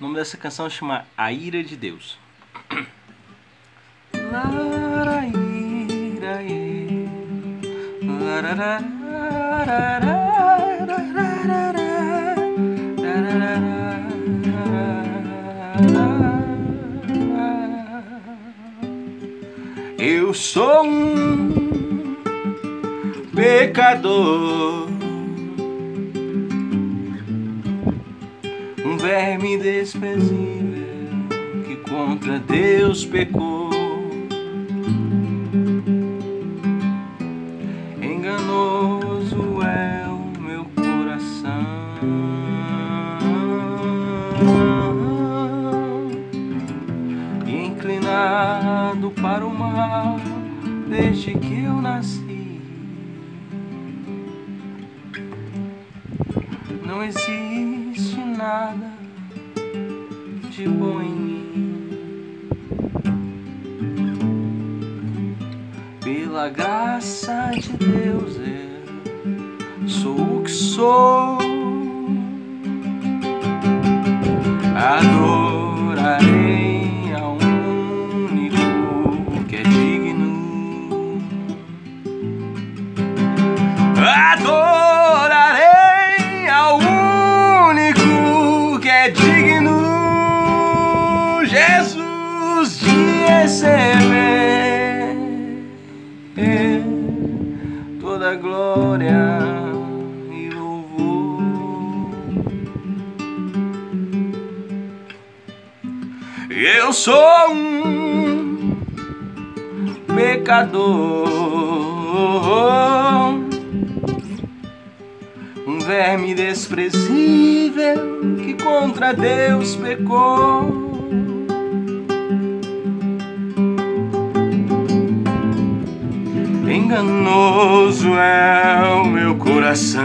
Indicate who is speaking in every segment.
Speaker 1: O nome dessa canção chama A Ira de Deus. Eu sou um pecador, verme desprezível que contra Deus pecou. Enganoso é o meu coração e inclinado para o mal desde que eu nasci. Não existe nada de bom em mim. Pela graça de Deus eu sou o que sou. Glória e louvor. Eu sou um pecador, um verme desprezível que contra Deus pecou. Enganoso é o meu coração.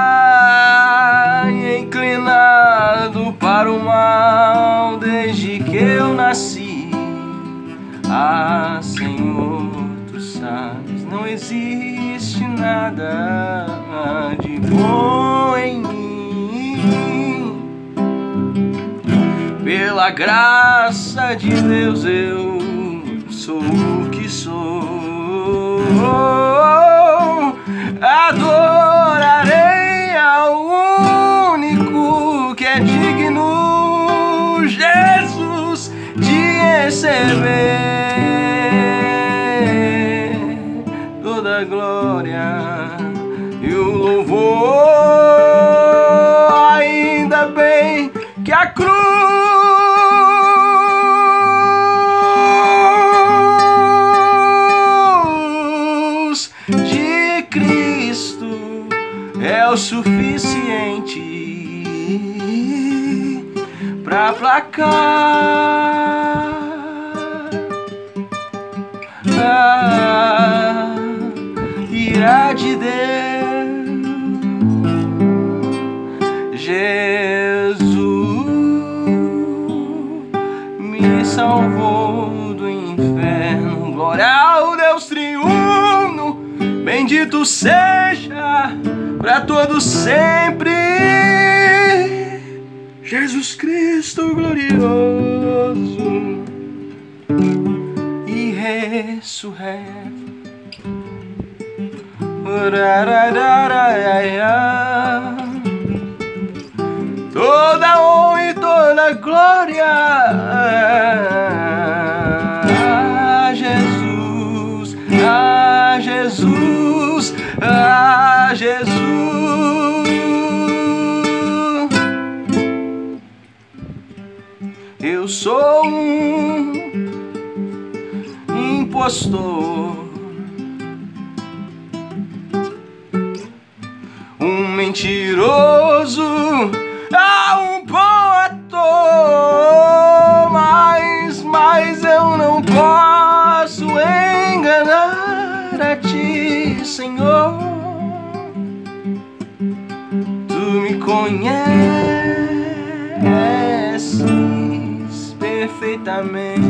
Speaker 1: Ai, inclinado para o mal desde que eu nasci. Ah, Senhor, tu sabes, não existe nada de bom em mim. Pela graça de Deus eu sou o que sou. Adorarei ao único que é digno, Jesus, de receber toda a glória e o louvor. É o suficiente para aplacar a ira de Deus. Jesus me salvou do inferno. Glória ao Deus triuno, bendito seja para todos sempre. Jesus Cristo glorioso e ressurreto. Toda honra e toda glória a Jesus, a Jesus, a Jesus. Eu sou um impostor. um mentiroso, ah, um ator, mas, mas eu não posso enganar a ti, Senhor. Conheces perfeitamente.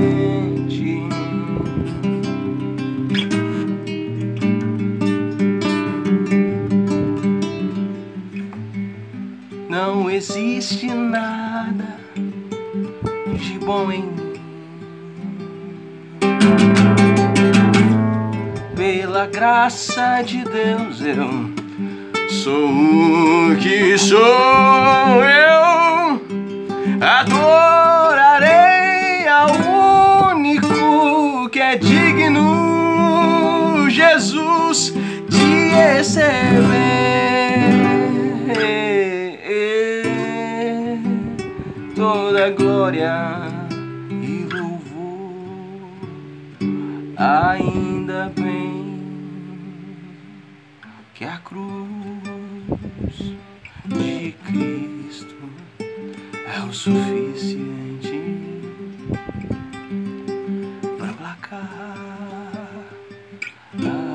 Speaker 1: existe nada de bom em mim. Pela graça de Deus eu sou o que sou eu. Adorarei ao único que é digno, Jesus, de receber toda glória a cruz de Cristo é o suficiente para placar a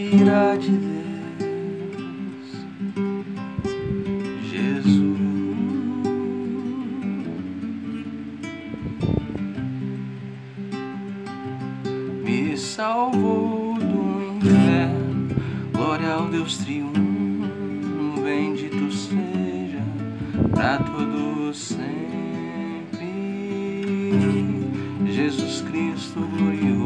Speaker 1: ira de Deus, Deus triunfo, bendito seja para todo sempre. Jesus Cristo glorioso.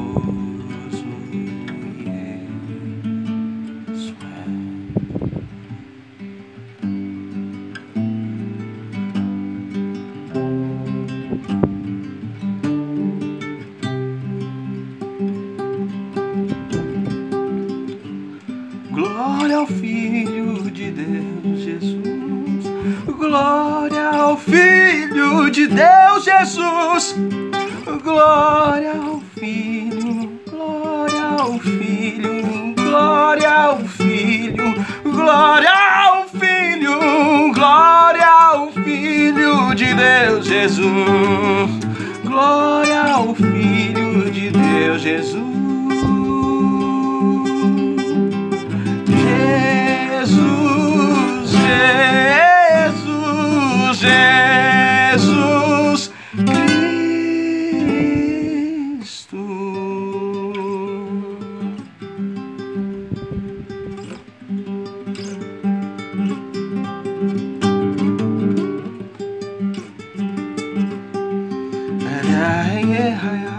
Speaker 1: Glória ao Filho de Deus, Jesus. Glória ao Filho de Deus, Jesus. Glória ao Filho, glória ao Filho, glória ao Filho, glória ao Filho, glória ao Filho de Deus, Jesus. Glória ao Filho de Deus, Jesus. 하얀